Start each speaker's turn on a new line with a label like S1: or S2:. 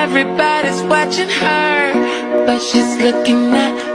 S1: Everybody's watching her But she's looking at